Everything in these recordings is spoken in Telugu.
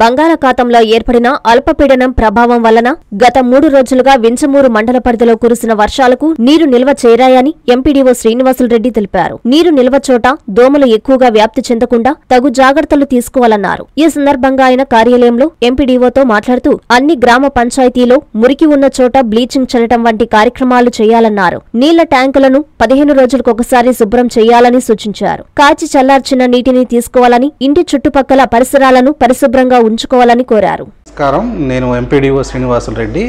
బంగాళాఖాతంలో ఏర్పడిన అల్పపీడనం ప్రభావం వలన గత మూడు రోజులుగా వించమూరు మండల పరిధిలో కురిసిన వర్షాలకు నీరు నిల్వ చేరాయని ఎంపీడీఓ శ్రీనివాసులరెడ్డి తెలిపారు. నీరు నిల్వ చోట దోమలు ఎక్కువగా వ్యాప్తి చెందకుండా తగు జాగ్రత్తలు తీసుకోవాలన్నారు. ఈ సందర్భంగా ఆయన కార్యాలయంలో ఎంపీడీఓతో మాట్లాడుతూ అన్ని గ్రామ పంచాయతీలో మురికి ఉన్న చోట బ్లీచింగ్ చల్లటం వంటి కార్యక్రమాలు చేయాలన్నారు. నీళ్ళ ట్యాంకులను పదిహేను రోజులకొకసారి శుభ్రం చేయాలని సూచించారు. కాచి చల్లార్చిన నీటిని తీసుకోవాలని ఇంటి చుట్టుపక్కల పరిసరాలను పరిశుభ్రంగా ఉంచుకోవాలని కోరారు. నమస్కారం. నేను ఎంపీడీఓ శ్రీనివాసులు రెడ్డి.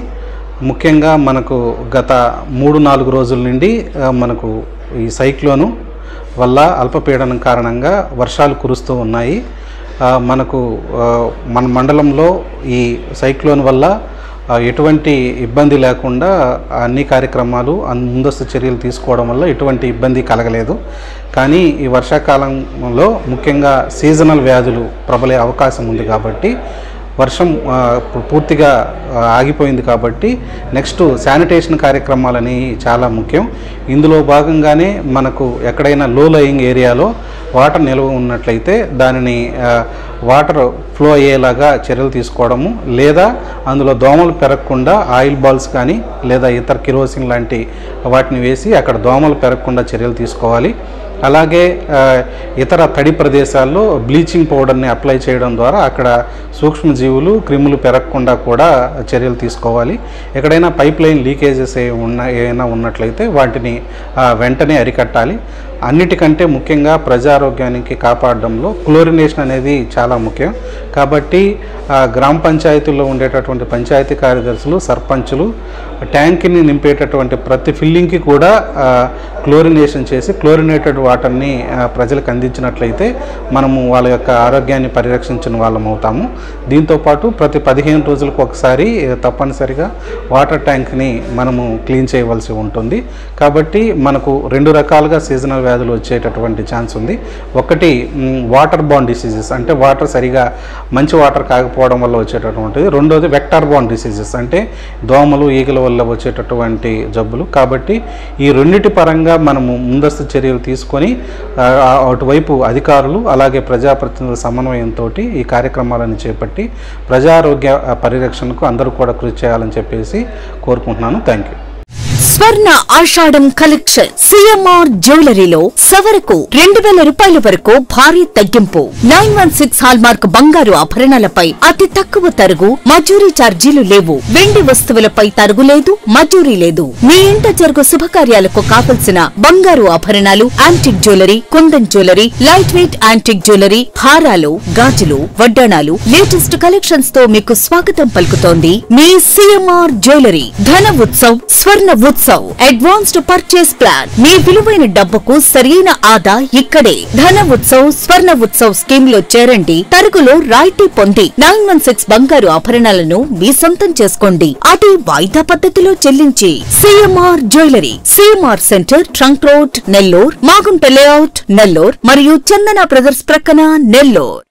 ముఖ్యంగా మనకు గత మూడు నాలుగు రోజుల నుండి మనకు ఈ సైక్లోను వల్ల అల్పపీడనం కారణంగా వర్షాలు కురుస్తూ ఉన్నాయి. మనకు మన మండలంలో ఈ సైక్లోన్ వల్ల ఎటువంటి ఇబ్బంది లేకుండా అన్ని కార్యక్రమాలు ముందస్తు చర్యలు తీసుకోవడం వల్ల ఎటువంటి ఇబ్బంది కలగలేదు. కానీ ఈ వర్షాకాలంలో ముఖ్యంగా సీజనల్ వ్యాధులు ప్రబలే అవకాశం ఉంది కాబట్టి వర్షం పూర్తిగా ఆగిపోయింది కాబట్టి నెక్స్ట్ శానిటేషన్ కార్యక్రమాలని చాలా ముఖ్యం. ఇందులో భాగంగానే మనకు ఎక్కడైనా లో లయింగ్ ఏరియాలో వాటర్ నిల్వ ఉన్నట్లయితే దానిని వాటర్ ఫ్లో అయ్యేలాగా చర్యలు తీసుకోవడము లేదా అందులో దోమలు పెరగకుండా ఆయిల్ బాల్స్ కానీ లేదా ఇతర కిరోసిన్ లాంటి వాటిని వేసి అక్కడ దోమలు పెరగకుండా చర్యలు తీసుకోవాలి. అలాగే ఇతర తడి ప్రదేశాల్లో బ్లీచింగ్ పౌడర్ని అప్లై చేయడం ద్వారా అక్కడ సూక్ష్మజీవులు క్రిములు పెరగకుండా కూడా చర్యలు తీసుకోవాలి. ఎక్కడైనా పైప్ లైన్ లీకేజెస్ ఏ ఉన్న ఏమైనా ఉన్నట్లయితే వాటిని వెంటనే అరికట్టాలి. అన్నిటికంటే ముఖ్యంగా ప్రజారోగ్యానికి కాపాడడంలో క్లోరినేషన్ అనేది చాలా ముఖ్యం. కాబట్టి గ్రామ పంచాయతీల్లో ఉండేటటువంటి పంచాయతీ కార్యదర్శులు సర్పంచులు ట్యాంక్ని నింపేటటువంటి ప్రతి ఫిల్లింగ్కి కూడా క్లోరినేషన్ చేసి క్లోరినేటెడ్ వాటర్ని ప్రజలకు అందించినట్లయితే మనము వాళ్ళ యొక్క ఆరోగ్యాన్ని పరిరక్షించిన వాళ్ళం అవుతాము. దీంతోపాటు ప్రతి పదిహేను రోజులకు ఒకసారి తప్పనిసరిగా వాటర్ ట్యాంక్ని మనము క్లీన్ చేయవలసి ఉంటుంది. కాబట్టి మనకు రెండు రకాలుగా సీజనల్ వ్యాధులు వచ్చేటటువంటి ఛాన్స్ ఉంది. ఒకటి వాటర్ బాండ్ డిసీజెస్ అంటే వాటర్ సరిగా మంచి వాటర్ కాకపోవడం వల్ల వచ్చేటటువంటిది. రెండోది వెక్టార్ బాండ్ డిసీజెస్ అంటే దోమలు ఈగల వల్ల వచ్చేటటువంటి జబ్బులు. కాబట్టి ఈ రెండిటి పరంగా మనము ముందస్తు చర్యలు తీసుకొని అటువైపు అధికారులు అలాగే ప్రజాప్రతినిధుల సమన్వయంతో ఈ కార్యక్రమాలను చేపట్టి ప్రజారోగ్య పరిరక్షణకు అందరూ కూడా కృషి చేయాలని చెప్పేసి కోరుకుంటున్నాను. థ్యాంక్ యూ స్వర్ణ ఆషాఢం కలెక్షన్ సిఎంఆర్ జ్యువెలరీలో సవరకు రెండు వేల రూపాయల వరకు భారీ తగ్గింపు. నైన్ వన్ సిక్స్ హాల్మార్క్ బంగారు ఆభరణాలపై అతి తక్కువ తరుగు మజూరీ ఛార్జీలు లేవు. వెండి వస్తువులపై తరుగు లేదు మజూరీ లేదు. మీ ఇంట జరుగు శుభకార్యాలకు కావలసిన బంగారు ఆభరణాలు antique jewellery kundan jewellery light weight antique jewellery హారాలు గాజులు వడ్డాణాలు లేటెస్ట్ కలెక్షన్స్తో మీకు స్వాగతం పలుకుతోంది మీ CMR jewellery. Dhana Utsav Swarna Utsav advanced purchase plan మీ విలువైన డబ్బుకు సరైన ఆదా ఇక్కడే. ధన ఉత్సవ్ స్వర్ణ ఉత్సవ్ స్కీమ్లో చేరండి. తరుగులో రాయితీ పొంది. నైన్ వన్ సిక్స్ బంగారు ఆభరణాలను మీ సొంతం చేసుకోండి. అది వాయిదా పద్ధతిలో చెల్లించి. CMR jewellery CMR centre trunk road Nellore Magunta layout Nellore మరియు చందన బ్రదర్స్ ప్రక్కన నెల్లూర్